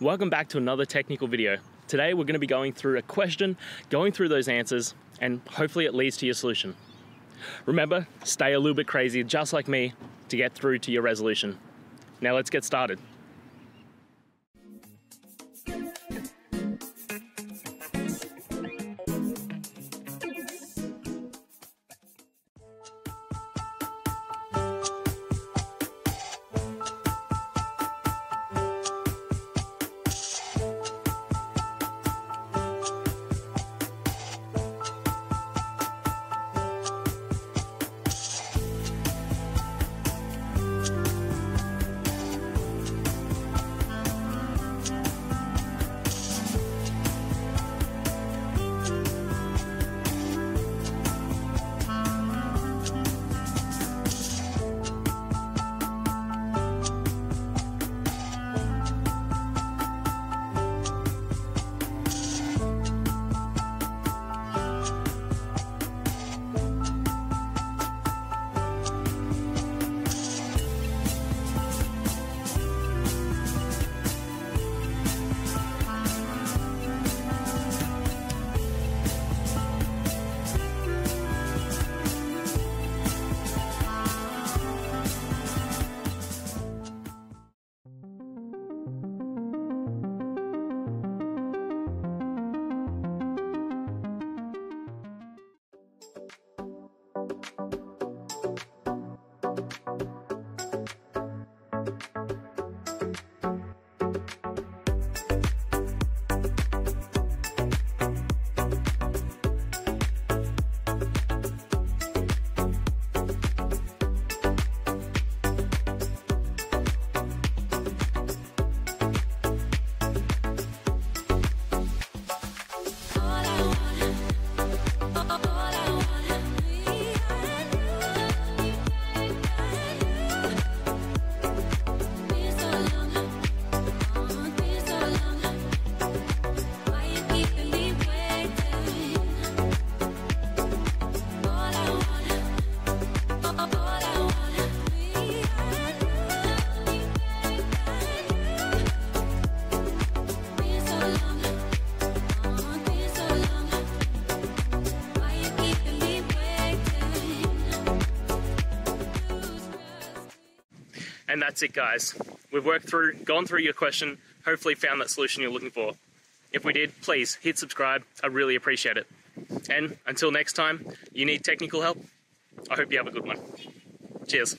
Welcome back to another technical video. Today we're going to be going through a question, going through those answers, and hopefully it leads to your solution. Remember, stay a little bit crazy, just like me, to get through to your resolution. Now let's get started. And that's it, guys. We've worked through, gone through your question, hopefully found that solution you're looking for. If we did, please hit subscribe. I really appreciate it. And until next time, you need technical help? I hope you have a good one. Cheers.